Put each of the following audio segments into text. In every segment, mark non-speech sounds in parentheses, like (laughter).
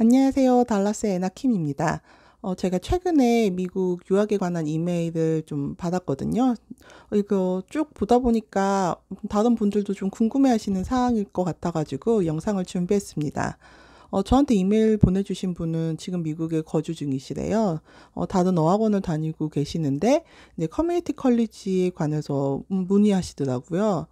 안녕하세요. 달라스의 에나킴입니다. 어, 제가 최근에 미국 유학에 관한 이메일을 좀 받았거든요. 이거 쭉 보다 보니까 다른 분들도 좀 궁금해 하시는 사항일 것 같아가지고 영상을 준비했습니다. 어, 저한테 이메일 보내주신 분은 지금 미국에 거주 중이시래요. 어, 다른 어학원을 다니고 계시는데, 이제 community college에 관해서 문의하시더라고요.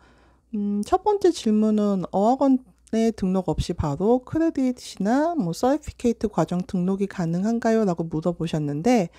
음, 첫 번째 질문은 어학원 에 등록 없이 바로 credit이나 뭐 certificate 과정 등록이 가능한가요? 라고 물어보셨는데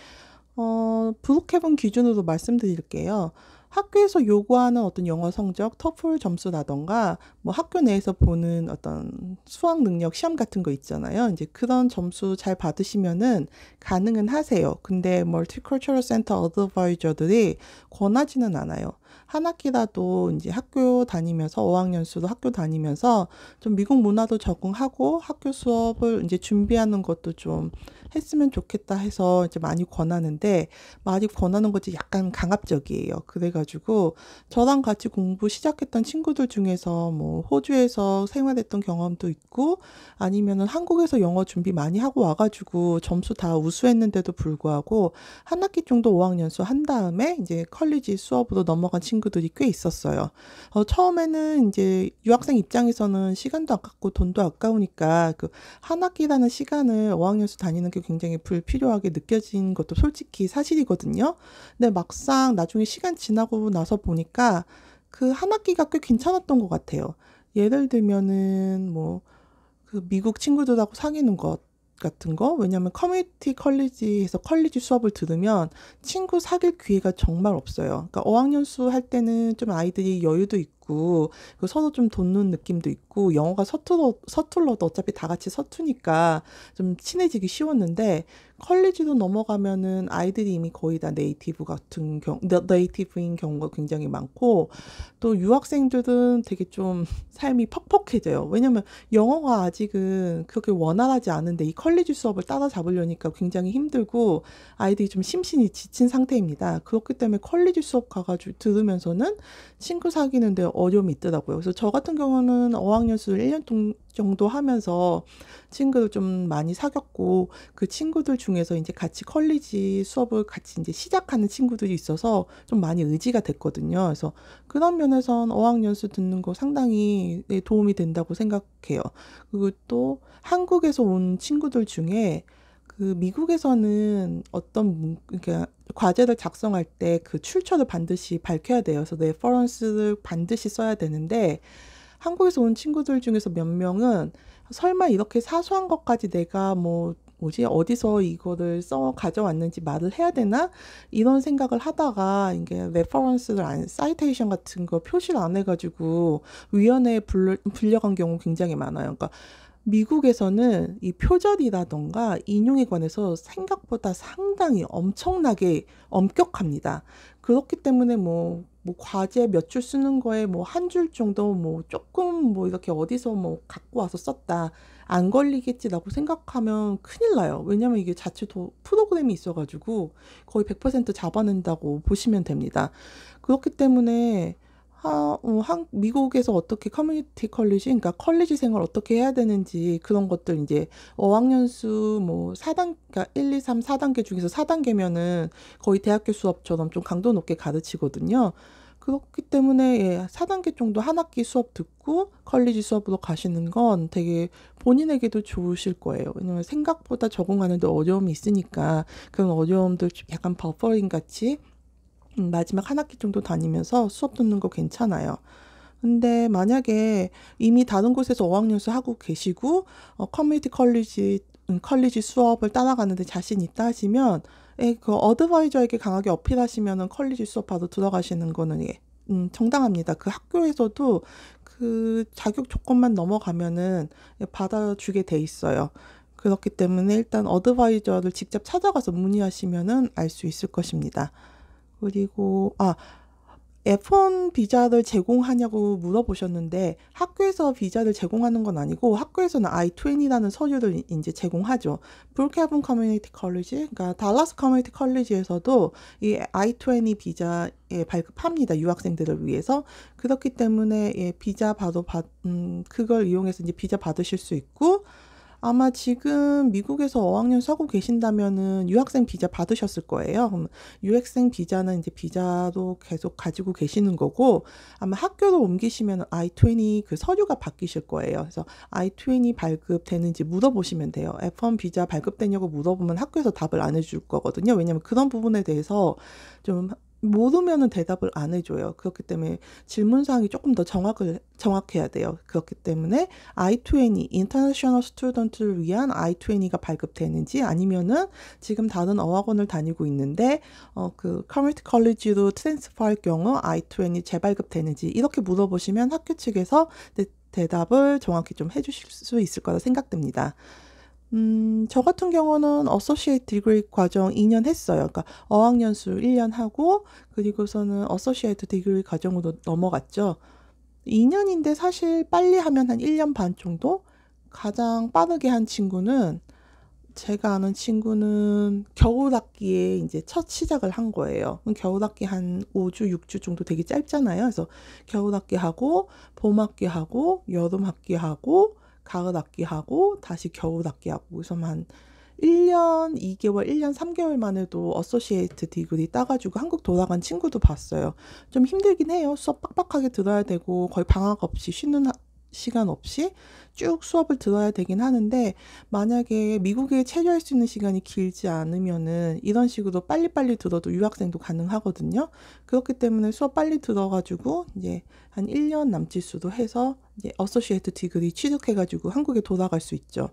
어, 브룩헤븐 기준으로 말씀드릴게요. 학교에서 요구하는 어떤 영어 성적, TOEFL 점수라던가 뭐 학교 내에서 보는 어떤 수학 능력 시험 같은 거 있잖아요. 이제 그런 점수 잘 받으시면은 가능은 하세요. 근데 multicultural center advisor들이 권하지는 않아요. 한 학기라도 이제 학교 다니면서 5학년 수도 학교 다니면서 좀 미국 문화도 적응하고 학교 수업을 이제 준비하는 것도 좀 했으면 좋겠다 해서 이제 많이 권하는데 많이 권하는 것이 약간 강압적이에요. 그래가지고 저랑 같이 공부 시작했던 친구들 중에서 뭐 호주에서 생활했던 경험도 있고 아니면은 한국에서 영어 준비 많이 하고 와가지고 점수 다 우수했는데도 불구하고 한 학기 정도 5학년 수 한 다음에 이제 컬리지 수업으로 넘어 간 친구들이 꽤 있었어요. 어, 처음에는 이제 유학생 입장에서는 시간도 아깝고 돈도 아까우니까 그 한 학기라는 시간을 5학년 수 다니는 게 굉장히 불필요하게 느껴진 것도 솔직히 사실이거든요. 근데 막상 나중에 시간 지나고 나서 보니까 그 한 학기가 꽤 괜찮았던 것 같아요. 예를 들면은 뭐 그 미국 친구들하고 사귀는 것 같은 거 왜냐면 community college에서 college 수업을 들으면 친구 사귈 기회가 정말 없어요. 그러니까 어학연 수 할 때는 좀 아이들이 여유도 있고 서로 좀 돕는 느낌도 있고 영어가 서툴러 서툴러도 어차피 다 같이 서투니까 좀 친해지기 쉬웠는데 college로 넘어가면은 아이들이 이미 거의 다 native 같은 경 native인 경우가 굉장히 많고 또 유학생들은 되게 좀 삶이 퍽퍽해져요. 왜냐면 영어가 아직은 그렇게 원활하지 않은데 이 컬리지 수업을 따라잡으려니까 굉장히 힘들고 아이들이 좀 심신이 지친 상태입니다. 그렇기 때문에 컬리지 수업 가가지고 들으면서는 친구 사귀는데 어려움이 있더라고요. 그래서 저 같은 경우는 어학연 수를 1년 정도 하면서 친구를 좀 많이 사귀었고 그 친구들 중에서 이제 같이 컬리지 수업을 같이 이제 시작하는 친구들이 있어서 좀 많이 의지가 됐거든요. 그래서 그런 면에선 어학연수 듣는 거 상당히 네, 도움이 된다고 생각해요. 그리고 또 한국에서 온 친구들 중에 그 미국에서는 어떤 그러니까 과제를 작성할 때 그 출처를 반드시 밝혀야 돼요. 그래서 reference를 반드시 써야 되는데 한국에서 온 친구들 중에서 몇 명은 설마 이렇게 사소한 것까지 내가 뭐 뭐지 어디서 이거를 써 가져왔는지 말을 해야 되나 이런 생각을 하다가 이게 reference를 안 citation 같은 거 표시를 안 해가지고 위원회에 불려, 불려간 경우 굉장히 많아요. 그러니까 미국에서는 이 표절이라던가 인용에 관해서 생각보다 상당히 엄청나게 엄격합니다. 그렇기 때문에 뭐, 뭐 과제 몇 줄 쓰는 거에 뭐 한 줄 정도 뭐 조금 뭐 이렇게 어디서 뭐 갖고 와서 썼다. 안 걸리겠지라고 생각하면 큰일 나요. 왜냐면 이게 자체 도 프로그램이 있어가지고 거의 100% 잡아낸다고 보시면 됩니다. 그렇기 때문에 하, 어, 한, 미국에서 어떻게 community college, 그러니까 college 생활 어떻게 해야 되는지 그런 것들 이제 어학연수 뭐 4단, 그러니까 1, 2, 3, 4단계 중에서 4단계면은 거의 대학교 수업처럼 좀 강도 높게 가르치거든요. 그렇기 때문에 예, 4단계 정도 한 학기 수업 듣고 college 수업으로 가시는 건 되게 본인에게도 좋으실 거예요. 왜냐면 생각보다 적응하는데 어려움이 있으니까 그런 어려움들 약간 버퍼링 같이 음, 마지막 한 학기 정도 다니면서 수업 듣는 거 괜찮아요. 근데 만약에 이미 다른 곳에서 어학연수 하고 계시고 어, community college 음, college 수업을 따라가는데 자신 있다 하시면 에, 그 advisor에게 강하게 어필하시면은 college 수업 바로 들어가시는 거는 예, 음, 정당합니다. 그 학교에서도 그 자격 조건만 넘어가면은 예, 받아주게 돼 있어요. 그렇기 때문에 일단 advisor를 직접 찾아가서 문의하시면은 알 수 있을 것입니다. 그리고 아 F1 비자를 제공하냐고 물어보셨는데 학교에서 비자를 제공하는 건 아니고 학교에서는 I-20라는 서류를 이제 제공하죠. 브룩헤븐 community college, 그러니까 달라스 community college에서도 이 I-20 비자에 발급합니다. 유학생들을 위해서. 그렇기 때문에 예, 비자 받아 받, 음, 그걸 이용해서 이제 비자 받으실 수 있고 아마 지금 미국에서 어학연 수 하고 계신다면은 유학생 비자 받으셨을 거예요. 그럼 유학생 비자는 이제 비자도 계속 가지고 계시는 거고 아마 학교로 옮기시면 I-20 그 서류가 바뀌실 거예요. 그래서 I-20 발급되는지 물어보시면 돼요. F1 비자 발급되냐고 물어보면 학교에서 답을 안 해줄 거거든요. 왜냐면 그런 부분에 대해서 좀 모르면은 대답을 안 해줘요. 그렇기 때문에 질문 사항이 조금 더 정확을 정확해야 돼요. 그렇기 때문에 I-20 international student를 위한 I-20가 발급되는지 아니면은 지금 다른 어학원을 다니고 있는데 어 그 community college로 transfer할 경우 I-20 재발급되는지 이렇게 물어보시면 학교 측에서 대, 대답을 정확히 좀 해주실 수 있을 거라 생각됩니다. 음, 저 같은 경우는 associate degree 과정 2년 했어요. 그러니까 어학연수 1년 하고 그리고서는 associate degree 과정으로 넘어갔죠. 2년인데 사실 빨리 하면 한 1년 반 정도? 가장 빠르게 한 친구는 제가 아는 친구는 겨울 학기에 이제 첫 시작을 한 거예요. 겨울 학기 한 5주, 6주 정도 되게 짧잖아요. 그래서 겨울 학기 하고 봄 학기 하고 여름 학기 하고 가을 학기 하고 다시 겨울 학기 하고 그래서만 1년 2개월, 1년 3개월 만에도 associate degree 따가지고 한국 돌아간 친구도 봤어요. 좀 힘들긴 해요. 수업 빡빡하게 들어야 되고 거의 방학 없이 쉬는 시간 없이 쭉 수업을 들어야 되긴 하는데 만약에 미국에 체류할 수 있는 시간이 길지 않으면은 이런 식으로 빨리빨리 들어도 유학생도 가능하거든요. 그렇기 때문에 수업 빨리 들어가지고 이제 한 1년 남짓 수료해서 이제 associate degree 취득해가지고 한국에 돌아갈 수 있죠.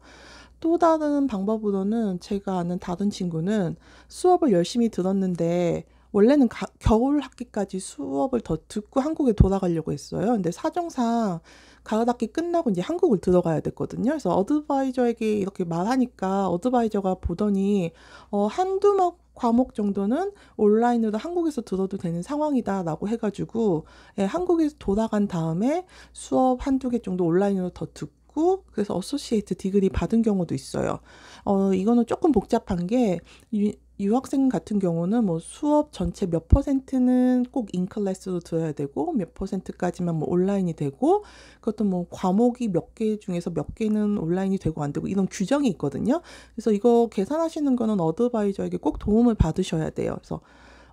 또 다른 방법으로는 제가 아는 다른 친구는 수업을 열심히 들었는데 원래는 가, 겨울 학기까지 수업을 더 듣고 한국에 돌아가려고 했어요. 근데 사정상 가을 학기 끝나고 이제 한국을 들어가야 됐거든요. 그래서 어드바이저에게 이렇게 말하니까 어드바이저가 보더니 어, 한두 과목 정도는 온라인으로 한국에서 들어도 되는 상황이다라고 해가지고 예, 한국에서 돌아간 다음에 수업 한두 개 정도 온라인으로 더 듣고 그래서 associate degree 받은 경우도 있어요. 어, 이거는 조금 복잡한 게 유학생 같은 경우는 뭐 수업 전체 몇 퍼센트는 꼭 in-class로 들어야 되고 몇 퍼센트까지만 뭐 온라인이 되고 그것도 뭐 과목이 몇 개 중에서 몇 개는 온라인이 되고 안 되고 이런 규정이 있거든요. 그래서 이거 계산하시는 거는 advisor에게 꼭 도움을 받으셔야 돼요. 그래서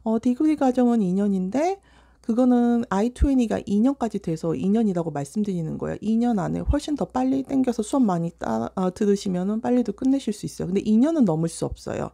어 degree 과정은 2년인데 그거는 I20가 2년까지 돼서 2년이라고 말씀드리는 거예요. 2년 안에 훨씬 더 빨리 땡겨서 수업 많이 따, 아, 들으시면은 빨리도 끝내실 수 있어요. 근데 2년은 넘을 수 없어요.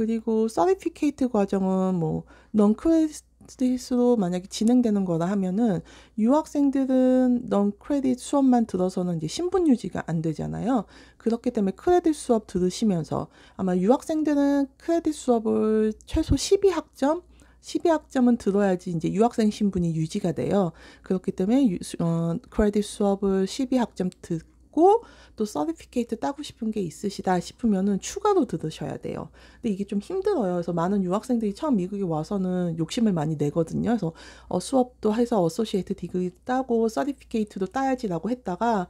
그리고 서티피케이트 과정은 뭐 넌크레딧으로 만약에 진행되는 거라 하면은 유학생들은 넌크레딧 수업만 들어서는 이제 신분 유지가 안 되잖아요. 그렇기 때문에 크레딧 수업 들으시면서 아마 유학생들은 크레딧 수업을 최소 12학점 12학점은 들어야지 이제 유학생 신분이 유지가 돼요. 그렇기 때문에 유, 어, 크레딧 수업을 12학점 듣고 또 certificate 따고 싶은 게 있으시다 싶으면은 추가로 들으셔야 돼요. 근데 이게 좀 힘들어요. 그래서 많은 유학생들이 처음 미국에 와서는 욕심을 많이 내거든요. 그래서 어, 수업도 해서 associate degree 따고 certificate도 따야지라고 했다가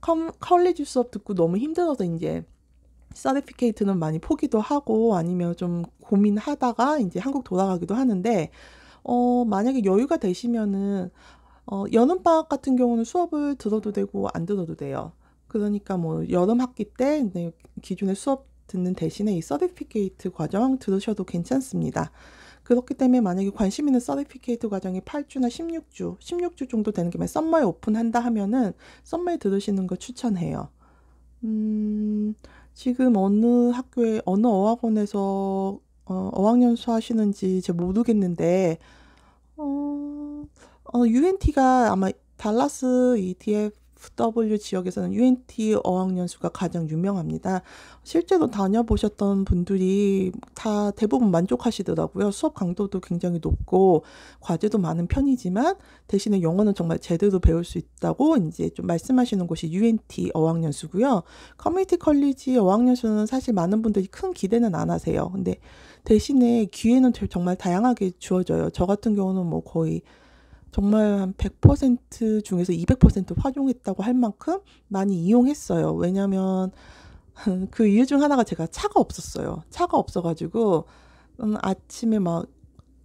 com, college 수업 듣고 너무 힘들어서 이제 certificate는 많이 포기도 하고 아니면 좀 고민하다가 이제 한국 돌아가기도 하는데 어 만약에 여유가 되시면은 어 여름방학 같은 경우는 수업을 들어도 되고 안 들어도 돼요. 그러니까 뭐 여름 학기 때 기존의 수업 듣는 대신에 이 서티피케이트 과정 들으셔도 괜찮습니다. 그렇기 때문에 만약에 관심 있는 서티피케이트 과정이 8주나 16주, 16주 정도 되는 게 썸머에 오픈한다 하면은 썸머에 들으시는 거 추천해요. 음, 지금 어느 학교에, 어느 어학원에서 어, 어학연수 하시는지 제가 모르겠는데, 어, 어, UNT가 아마 달라스 ETF FW 지역에서는 UNT 어학연수가 가장 유명합니다. 실제로 다녀보셨던 분들이 다 대부분 만족하시더라고요. 수업 강도도 굉장히 높고 과제도 많은 편이지만 대신에 영어는 정말 제대로 배울 수 있다고 이제 좀 말씀하시는 곳이 UNT 어학연수고요. 커뮤니티 컬리지 어학연수는 사실 많은 분들이 큰 기대는 안 하세요. 근데 대신에 기회는 정말 다양하게 주어져요. 저 같은 경우는 뭐 거의 정말 한 100% 중에서 200% 활용했다고 할 만큼 많이 이용했어요. 왜냐면 (laughs) 그 이유 중 하나가 제가 차가 없었어요. 차가 없어가지고 음, 아침에 막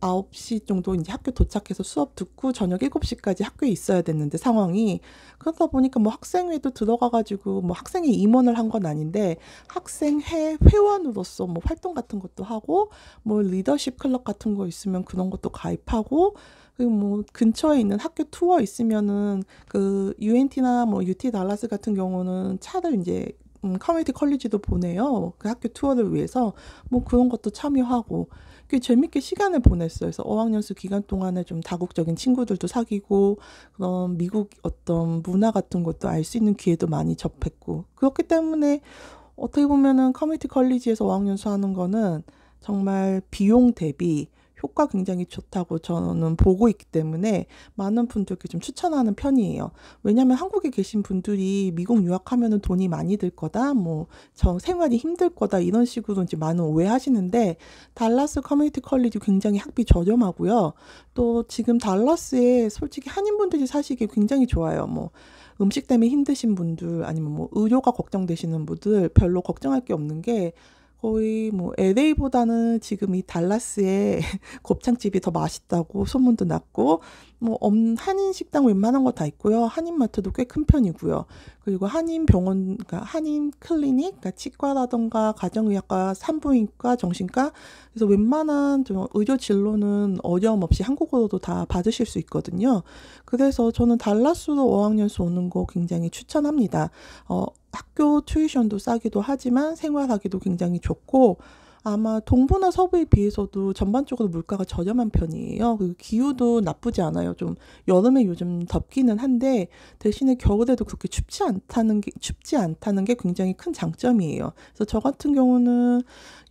9시 정도 이제 학교 도착해서 수업 듣고 저녁 7시까지 학교에 있어야 됐는데 상황이 그러다 보니까 뭐 학생회도 들어가 가지고 뭐 학생회 임원을 한 건 아닌데 학생회 회원으로서 뭐 활동 같은 것도 하고 뭐 리더십 클럽 같은 거 있으면 그런 것도 가입하고 그리고 뭐 근처에 있는 학교 투어 있으면은 그 UNT나 뭐 UT 달라스 같은 경우는 차를 이제 음, community college도 보내요. 그 학교 투어를 위해서 뭐 그런 것도 참여하고 꽤 재밌게 시간을 보냈어요. 그래서 어학연수 기간 동안에 좀 다국적인 친구들도 사귀고 그런 미국 어떤 문화 같은 것도 알 수 있는 기회도 많이 접했고 그렇기 때문에 어떻게 보면은 community college에서 어학연수 하는 거는 정말 비용 대비 효과 굉장히 좋다고 저는 보고 있기 때문에 많은 분들께 좀 추천하는 편이에요. 왜냐하면 한국에 계신 분들이 미국 유학하면은 돈이 많이 들 거다, 뭐 저 생활이 힘들 거다 이런 식으로 이제 많은 오해하시는데 달라스 community college 굉장히 학비 저렴하고요. 또 지금 달라스에 솔직히 한인분들이 사시기 굉장히 좋아요. 뭐 음식 때문에 힘드신 분들 아니면 뭐 의료가 걱정되시는 분들 별로 걱정할 게 없는 게 거의 뭐 LA보다는 지금 이 달라스의 (laughs) 곱창집이 더 맛있다고 소문도 났고 뭐 한인 식당 웬만한 거 다 있고요. 한인마트도 꽤 큰 편이고요. 그리고 한인 병원, 그러니까 한인 클리닉, 그러니까 치과라던가 가정의학과, 산부인과, 정신과 그래서 웬만한 좀 의료 진로는 어려움 없이 한국어로도 다 받으실 수 있거든요. 그래서 저는 달라스로 어학연수 오는 거 굉장히 추천합니다. 어, 학교 튜이션도 싸기도 하지만 생활하기도 굉장히 좋고 아마 동부나 서부에 비해서도 전반적으로 물가가 저렴한 편이에요. 그 기후도 나쁘지 않아요. 좀 여름에 요즘 덥기는 한데 대신에 겨울에도 그렇게 춥지 않다는 게 춥지 않다는 게 굉장히 큰 장점이에요. 그래서 저 같은 경우는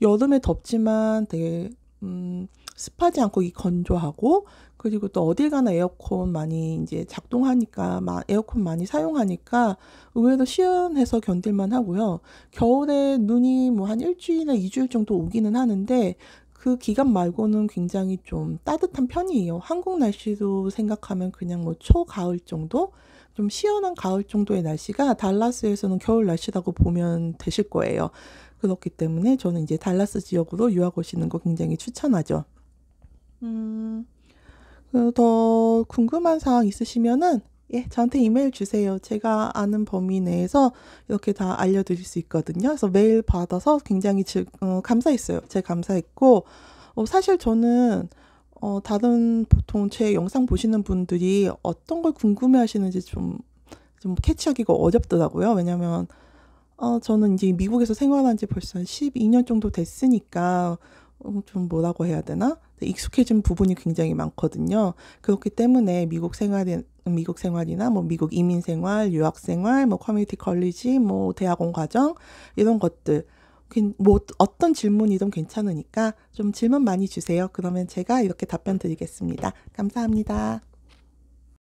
여름에 덥지만 되게 음 습하지 않고 이 건조하고 그리고 또 어딜 가나 에어컨 많이 이제 작동하니까 에어컨 많이 사용하니까 의외로 시원해서 견딜만 하고요. 겨울에 눈이 뭐 한 일주일이나 이주일 정도 오기는 하는데 그 기간 말고는 굉장히 좀 따뜻한 편이에요. 한국 날씨도 생각하면 그냥 뭐 초가을 정도? 좀 시원한 가을 정도의 날씨가 달라스에서는 겨울 날씨라고 보면 되실 거예요. 그렇기 때문에 저는 이제 달라스 지역으로 유학 오시는 거 굉장히 추천하죠. 음, 그 더 궁금한 사항 있으시면은 예, 저한테 이메일 주세요. 제가 아는 범위 내에서 이렇게 다 알려드릴 수 있거든요. 그래서 메일 받아서 굉장히 즐, 어, 감사했어요. 제가 감사했고, 어, 사실 저는 어, 다른 보통 제 영상 보시는 분들이 어떤 걸 궁금해 하시는지 좀, 좀 캐치하기가 어렵더라고요. 왜냐면, 어, 저는 이제 미국에서 생활한 지 벌써 한 12년 정도 됐으니까, 어, 좀 뭐라고 해야 되나? 익숙해진 부분이 굉장히 많거든요. 그렇기 때문에 미국 생활이 미국 생활이나 뭐 미국 이민 생활, 유학 생활, 뭐 community college, 뭐 대학원 과정 이런 것들 뭐 어떤 질문이든 괜찮으니까 좀 질문 많이 주세요. 그러면 제가 이렇게 답변 드리겠습니다. 감사합니다.